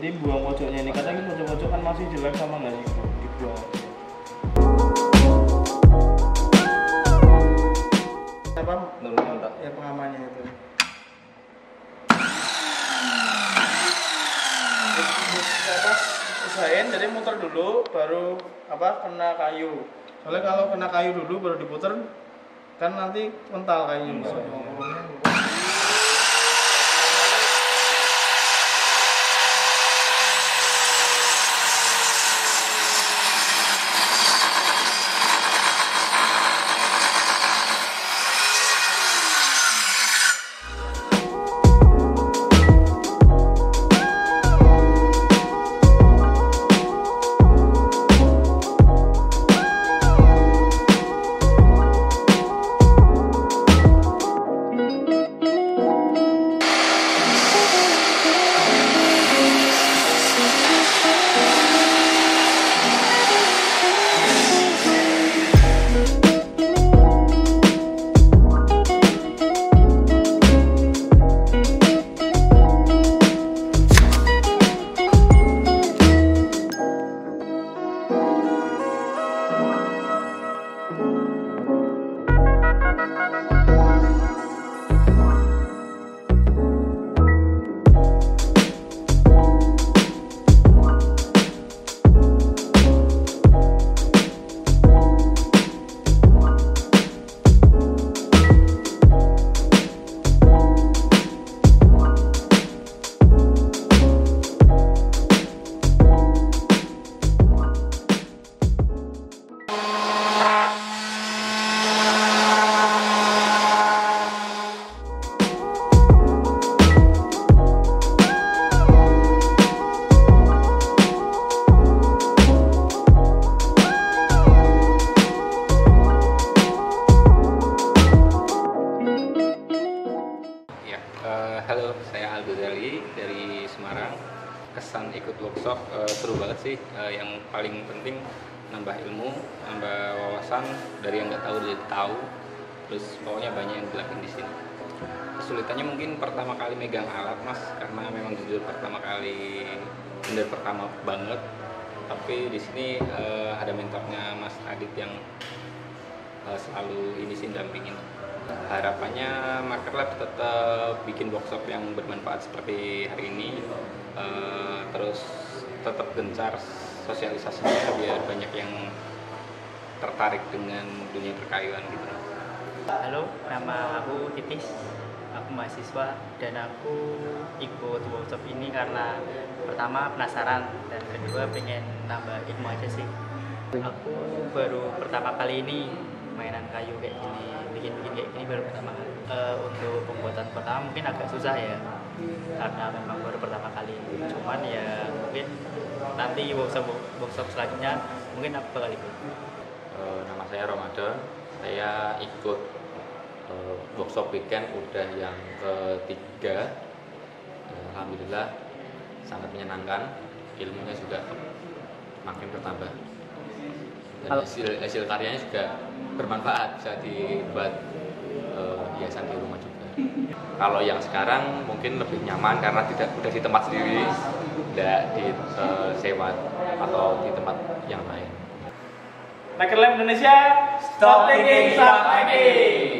jadi buang pojoknya ini. Karena ini pojok-pojok kan masih jelek sama nggak sih dibuang? Apa? Ya pengamannya itu. Apa? Usahain jadi muter dulu baru apa kena kayu. Soalnya kalau kena kayu dulu baru diputer kan nanti mental kayunya Ya, Kesan ikut workshop eh, seru banget sih. Eh, yang paling penting nambah ilmu, nambah wawasan dari yang nggak tahu jadi tahu. Terus pokoknya banyak yang belajar di sini. Kesulitannya mungkin pertama kali megang alat mas, karena memang jujur pertama kali bener pertama banget. Tapi di sini eh, ada mentornya Mas Adit yang eh, selalu ini sih dampingin harapannya Marker Lab tetap bikin workshop yang bermanfaat seperti hari ini tetap gencar sosialisasinya biar banyak yang tertarik dengan dunia perkayuan gitu Halo, nama aku Titis. Aku mahasiswa dan aku ikut workshop ini karena pertama penasaran dan kedua pengen nambah ilmu aja sih. Aku baru pertama kali ini mainan kayu kayak gini, bikin-bikin kayak gini baru pertama kali. Eh, untuk pembuatan pertama mungkin agak susah ya karena memang baru pertama kali. Cuman ya mungkin nanti workshop workshop selanjutnya mungkin aku bakal ikut. Eh, nama saya Ramadan. Saya ikut eh, workshop weekend udah yang ketiga. Alhamdulillah sangat menyenangkan. Ilmunya juga makin bertambah. Dan hasil hasil karyanya juga bermanfaat bisa dibuat eh, hiasan di rumah juga. Kalau yang sekarang mungkin lebih nyaman karena tidak udah di tempat sendiri, tidak di eh, sewa atau di tempat yang lain. Maker Lab Indonesia, stop thinking, start making.